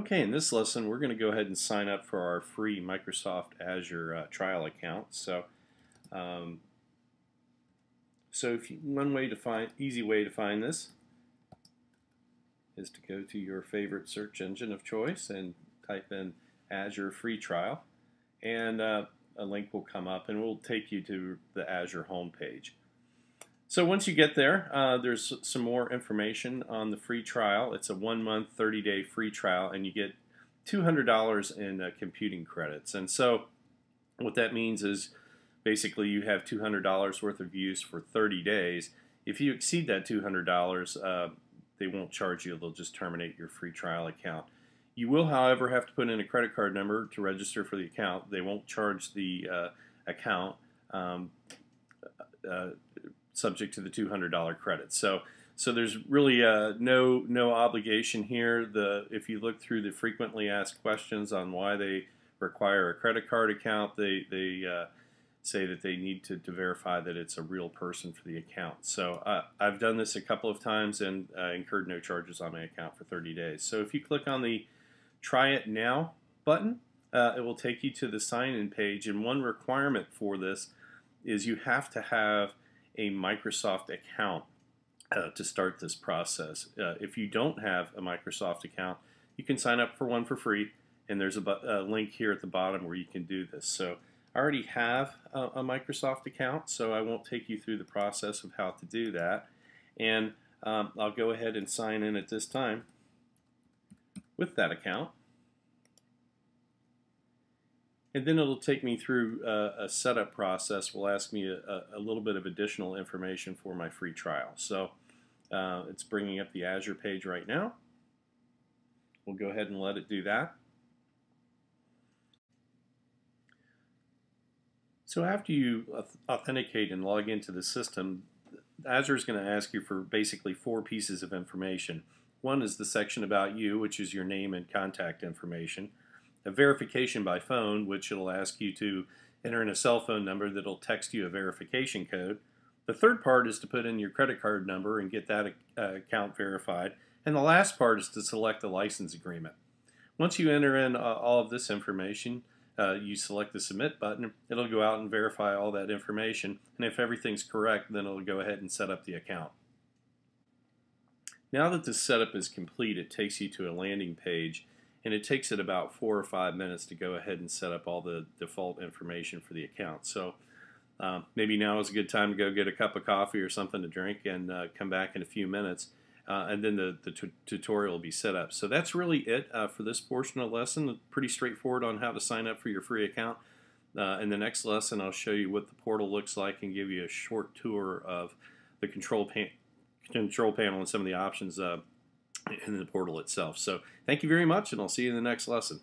Okay, in this lesson we're going to go ahead and sign up for our free Microsoft Azure uh, trial account. So, um, so if you, one way to find, easy way to find this is to go to your favorite search engine of choice and type in Azure free trial, and uh, a link will come up and will take you to the Azure homepage. So once you get there, uh, there's some more information on the free trial. It's a one month, 30 day free trial, and you get $200 in uh, computing credits. And so what that means is basically you have $200 worth of use for 30 days. If you exceed that $200, uh, they won't charge you, they'll just terminate your free trial account. You will, however, have to put in a credit card number to register for the account. They won't charge the uh, account. Um, uh, subject to the $200 credit. So so there's really uh, no no obligation here. The if you look through the frequently asked questions on why they require a credit card account, they they uh, say that they need to, to verify that it's a real person for the account. So uh, I've done this a couple of times and incurred no charges on my account for 30 days. So if you click on the Try It Now button, uh, it will take you to the sign-in page. And one requirement for this is you have to have a Microsoft account uh, to start this process. Uh, if you don't have a Microsoft account, you can sign up for one for free, and there's a, a link here at the bottom where you can do this. So I already have a, a, Microsoft account, so I won't take you through the process of how to do that. And um, I'll go ahead and sign in at this time with that account. And then it'll take me through a, a setup process. Will ask me a, a, little bit of additional information for my free trial. So uh, it's bringing up the Azure page right now. We'll go ahead and let it do that. So after you authenticate and log into the system, Azure is going to ask you for basically four pieces of information. One is the section about you, which is your name and contact information a verification by phone, which it'll ask you to enter in a cell phone number that'll text you a verification code. The third part is to put in your credit card number and get that uh, account verified. And the last part is to select the license agreement. Once you enter in uh, all of this information, uh, you select the submit button, it'll go out and verify all that information. And if everything's correct, then it'll go ahead and set up the account. Now that the setup is complete, it takes you to a landing page and it takes it about four or five minutes to go ahead and set up all the default information for the account. So um, maybe now is a good time to go get a cup of coffee or something to drink and uh, come back in a few minutes. Uh, and then the, the tutorial will be set up. So that's really it uh, for this portion of the lesson. Pretty straightforward on how to sign up for your free account. Uh, in the next lesson, I'll show you what the portal looks like and give you a short tour of the control, pan control panel and some of the options uh, in the portal itself. So thank you very much, and I'll see you in the next lesson.